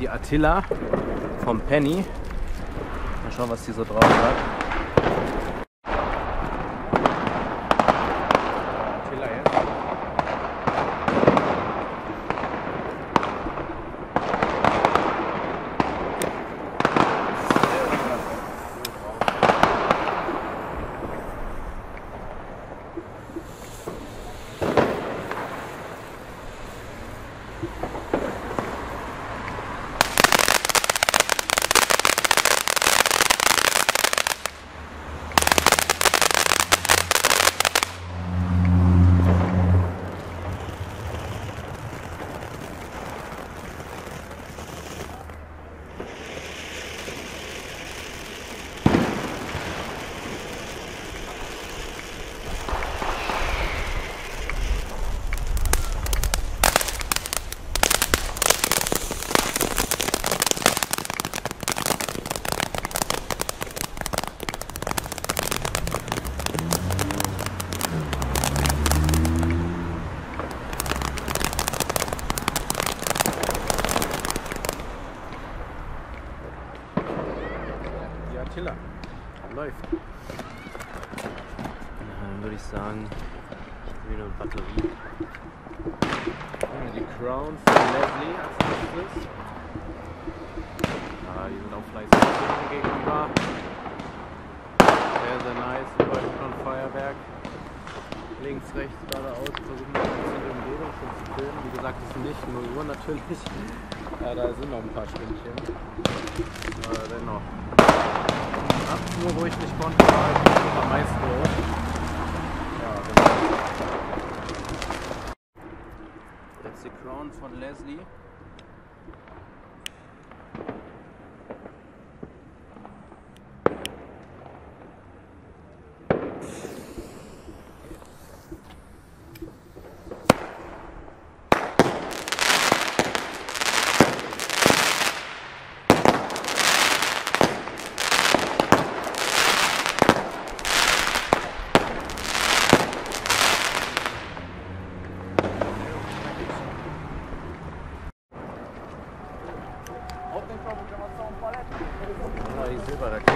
die Attila vom Penny. Mal schauen, was die so drauf hat. Attila jetzt. Attila. Läuft. Dann würde ich sagen, wieder eine Batterie. Die Crown von Leslie als nächstes. Ah, die sind auch fleißig gegenüber. Sehr, sehr nice. Leuchtturmfeuerwerk. Links, rechts, geradeaus. Versuchen wir ein bisschen die Umgebung schon zu filmen. Wie gesagt, es ist nicht 0 Uhr natürlich. Ja, da sind noch ein paar Stündchen. Aber dennoch. 18 Uhr, wo ich nicht konnte, war ich am meisten hoch. Ja, genau. Jetzt die Crown von Leslie. Ja, die Silberraketen.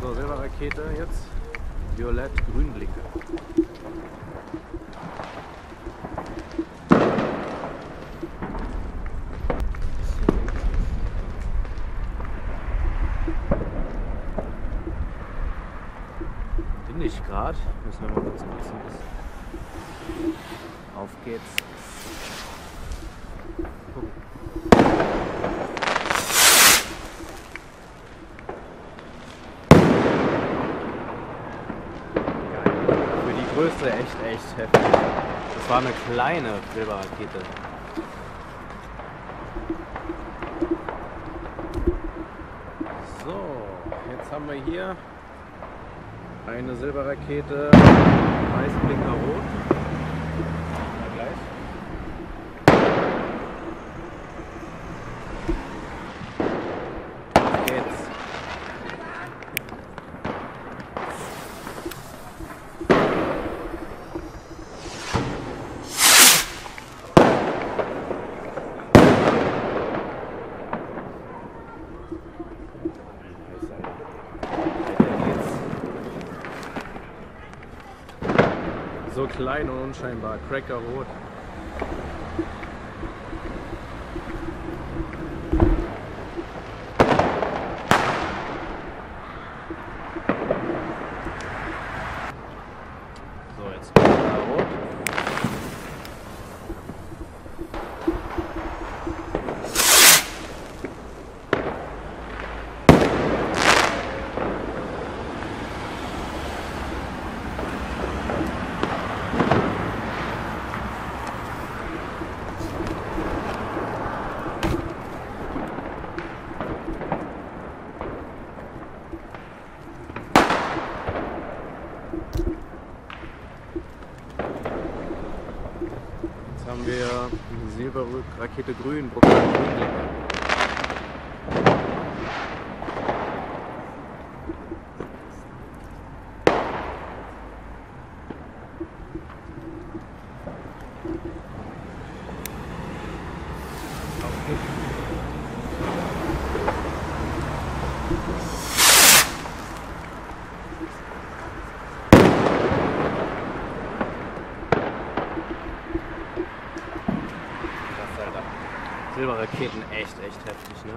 So, Silberrakete jetzt. Violett-grün Gerade. Müssen wir mal kurz nutzen. Auf geht's. Geil. Für die Größe echt, echt heftig. Das war eine kleine Silberrakete. So, jetzt haben wir hier eine Silberrakete, weiß, blinker, rot. Mal gleich. Auf geht's. Nice, Alter. Weiter geht's. So klein und unscheinbar. Cracker rot. So, jetzt der Silberrück Grün, Bruckner Grün Silberraketen echt, echt heftig, ne?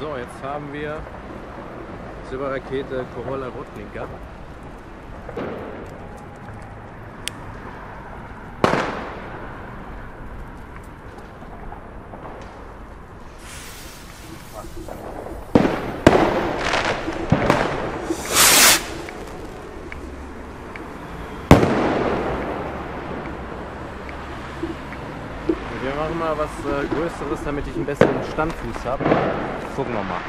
So, jetzt haben wir Silberrakete Corolla Rotlinker. Wir machen mal was äh, Größeres, damit ich einen besseren Standfuß habe. Gucken wir mal.